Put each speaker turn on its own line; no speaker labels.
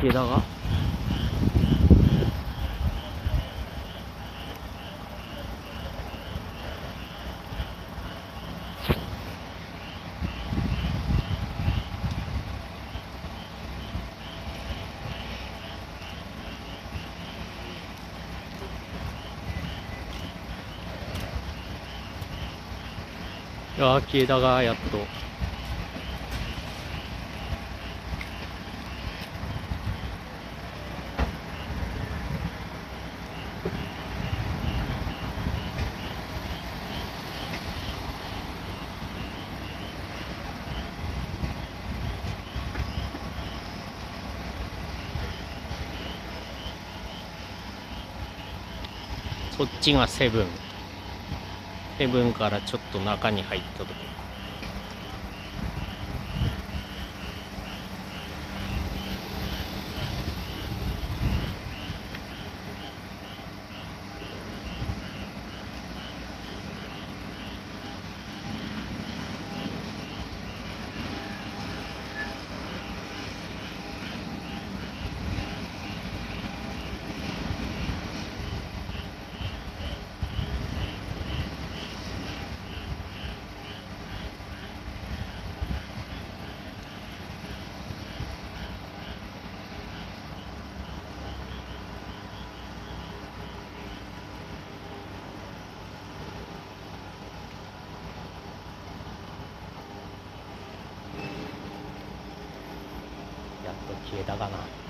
消えたが。いや消えたがやっと。こっちがセブン。セブンからちょっと中に入ったとこやっと消えたかな